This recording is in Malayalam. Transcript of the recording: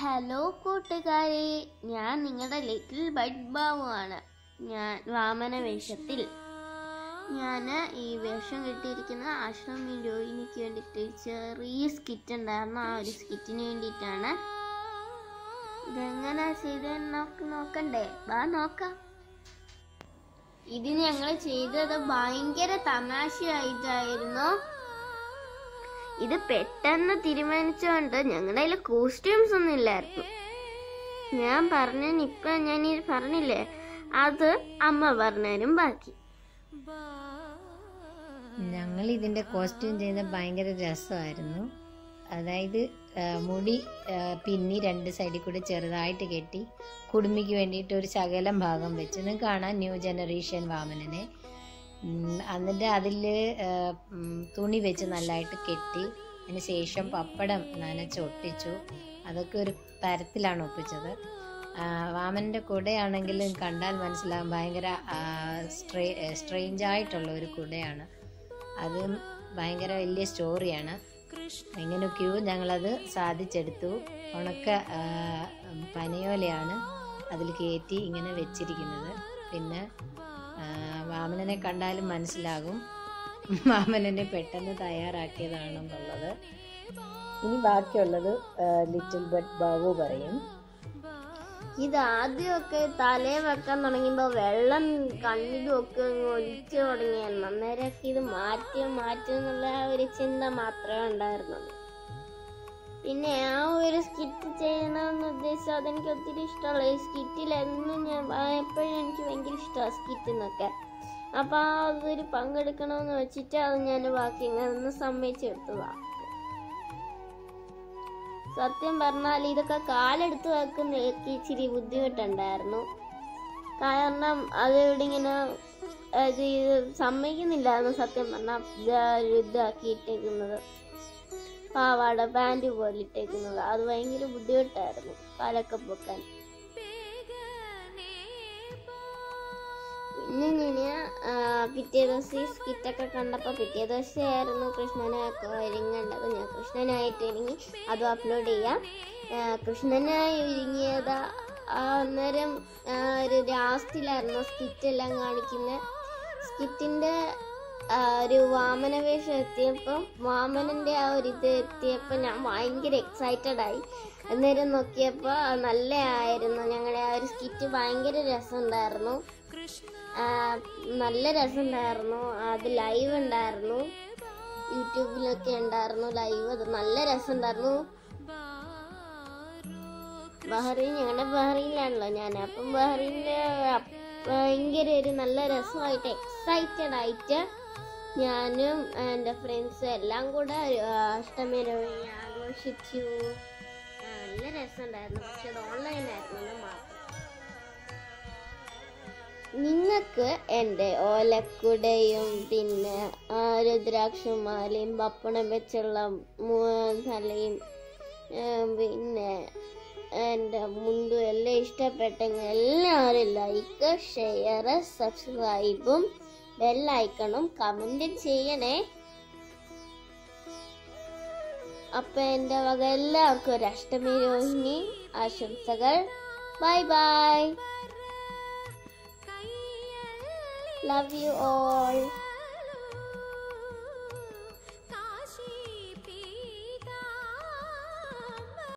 ഹലോ കൂട്ടുകാരെ. ഞാൻ നിങ്ങളുടെ ലിറ്റിൽ ബഡ് ബാബുവാണ് ഞാൻ വാമന വേഷത്തിൽ. ഞാൻ ഈ വേഷം കിട്ടിയിരിക്കുന്ന ആശ്രമി രോഹിണിക്ക് വേണ്ടിയിട്ട് ചെറിയ സ്കിറ്റ് ഉണ്ടായിരുന്നു. ആ ഒരു സ്കിറ്റിന് വേണ്ടിയിട്ടാണ്. ഇതെങ്ങനെ ചെയ്തതെന്ന് നോക്ക് നോക്കണ്ടേ? വാ നോക്കാം. ഇത് ഞങ്ങൾ ചെയ്തത് ഭയങ്കര തമാശയായിട്ടായിരുന്നു. ഇത് പെട്ടെന്ന് തീരുമാനിച്ചുകൊണ്ട് ഞങ്ങളുടെ കയ്യിൽ കോസ്റ്റ്യൂംസ് ഒന്നും ഇല്ലായിരുന്നു. ഞാൻ പറഞ്ഞ ഇപ്പൊ ഞാൻ ഇത് പറഞ്ഞില്ലേ അത് അമ്മ പറഞ്ഞാലും ബാക്കി. ഞങ്ങൾ ഇതിന്റെ കോസ്റ്റ്യൂം ചെയ്ത ഭയങ്കര രസമായിരുന്നു. അതായത് മുടി പിന്നി രണ്ട് സൈഡിൽ കൂടി ചെറുതായിട്ട് കെട്ടി കുടുമിക്ക് വേണ്ടിയിട്ട് ഒരു ശകലം ഭാഗം വെച്ച്. നിങ്ങൾ കാണാം ന്യൂ ജനറേഷൻ വാമനനെ. എന്നിട്ട് അതിൽ തുണി വെച്ച് നല്ലതായിട്ട് കെട്ടി അതിന് ശേഷം പപ്പടം നനച്ച് ഒട്ടിച്ചു. അതൊക്കെ ഒരു തരത്തിലാണ് ഒപ്പിച്ചത്. വാമന്റെ കുടയാണെങ്കിലും കണ്ടാൽ മനസ്സിലാകും ഭയങ്കര സ്ട്രേ സ്ട്രെയിഞ്ച് ആയിട്ടുള്ള ഒരു കുടയാണ്. അതും ഭയങ്കര വലിയ സ്റ്റോറിയാണ് എങ്ങനെയൊക്കെയോ ഞങ്ങളത് സാധിച്ചെടുത്തു. ഉണക്ക പനയോലയാണ് അതിൽ കയറ്റി ഇങ്ങനെ വെച്ചിരിക്കുന്നത്. പിന്നെ വാമനനെ കണ്ടാലും മനസ്സിലാകും. വാമനനെ പെട്ടെന്ന് തയ്യാറാക്കിയതാണെന്നുള്ളത്. ഇനി ബാക്കിയുള്ളത് ലിറ്റിൽ ബട്ട് ബാബു പറയും. ഇത് ആദ്യമൊക്കെ തലേ വെക്കാൻ തുടങ്ങിയപ്പോ വെള്ളം കണ്ണിലും ഒക്കെ അങ്ങ് ഒലിച്ചു തുടങ്ങിയായിരുന്നു അന്നേരമൊക്കെ ഇത് മാറ്റി മാറ്റി എന്നുള്ള ഒരു ചിന്ത മാത്രമേ ഉണ്ടായിരുന്നുള്ളൂ. പിന്നെ ആ ഒരു സ്കിറ്റ് ചെയ്യണമെന്ന് ഉദ്ദേശിച്ചു അതെനിക്ക് ഒത്തിരി ഇഷ്ടമുള്ള ഈ സ്കിറ്റിൽ എന്നും ഞാൻ എപ്പോഴും എനിക്ക് ഭയങ്കര ഇഷ്ടമാണ് സ്കിറ്റ് എന്നൊക്കെ അപ്പോൾ ആ അതൊരു പങ്കെടുക്കണമെന്ന് വെച്ചിട്ട് അത് ഞാൻ ബാക്കി ഇങ്ങനെ സമ്മതിച്ചെടുത്തതാണ് സത്യം പറഞ്ഞാൽ ഇതൊക്കെ കാലെടുത്ത് വെക്കുന്ന ഇച്ചിരി ബുദ്ധിമുട്ടുണ്ടായിരുന്നു. കാരണം അത് ഇവിടെ ഇങ്ങനെ സമ്മതിക്കുന്നില്ലായിരുന്നു സത്യം പറഞ്ഞാൽ ഇതാക്കിയിട്ടേക്കുന്നത്. പാവാട പാന്റ് പോലെ ഇട്ടേക്കുന്നത്. അത് ഭയങ്കര ബുദ്ധിമുട്ടായിരുന്നു കാലൊക്കെ പൊക്കാൻ. പിന്നെ ഞാൻ പിറ്റേ ദിവസം ഈ സ്കിറ്റൊക്കെ കണ്ടപ്പോൾ പിറ്റേ ദിവസമായിരുന്നു കൃഷ്ണനെ ഒരുങ്ങേണ്ടത് ഞാൻ കൃഷ്ണനായിട്ട് ഒരുങ്ങി അതും അപ്ലോഡ് ചെയ്യാം. കൃഷ്ണനായി ഒരുങ്ങിയത് അന്നേരം ഒരു ലാസ്റ്റിലായിരുന്നു സ്കിറ്റെല്ലാം കാണിക്കുന്നത് സ്കിറ്റിന്റെ ആ, ഒരു വാമന വേഷം എത്തിയപ്പം വാമനന്റെ ആ ഒരു ഇത് എത്തിയപ്പോൾ ഞാൻ ഭയങ്കര എക്സൈറ്റഡ് ആയി. അന്നേരം നോക്കിയപ്പോൾ നല്ല ആയിരുന്നു. ഞങ്ങളുടെ ആ ഒരു സ്കിറ്റ് ഭയങ്കര രസമുണ്ടായിരുന്നു. നല്ല രസമുണ്ടായിരുന്നു. അത് ലൈവ് ഉണ്ടായിരുന്നു. യൂട്യൂബിലൊക്കെ ഉണ്ടായിരുന്നു ലൈവ് അത് നല്ല രസമുണ്ടായിരുന്നു. ബഹ്റൈൻ ഞങ്ങളുടെ ബഹ്റൈനിലാണല്ലോ ഞാൻ. അപ്പം ബഹ്റൈനിൽ ഭയങ്കര ഒരു നല്ല രസമായിട്ട് എക്സൈറ്റഡ് ആയിട്ട് ഞാനും എന്റെ ഫ്രണ്ട്സും എല്ലാം കൂടെ അഷ്ടമി ആഘോഷിച്ചു. നല്ല രസമുണ്ടായിരുന്നു. പക്ഷെ അത് ഓൺലൈനായിരുന്നു മാത്രം. നിങ്ങൾക്ക് എന്റെ ഓലക്കുടയും പിന്നെ രുദ്രാക്ഷമാലയും പപ്പണം വെച്ചുള്ള തലയും പിന്നെ എന്റെ മുണ്ടും എല്ലാം ഇഷ്ടപ്പെട്ടെങ്കിൽ എല്ലാവരും ലൈക്ക് ഷെയർ സബ്സ്ക്രൈബും ബെല്ലൈക്കണും കമന്റും ചെയ്യണേ. അപ്പം എന്റെ വക എല്ലാവർക്കും ഒരു അഷ്ടമി രോഹിണി ആശംസകൾ. Bye bye love you all.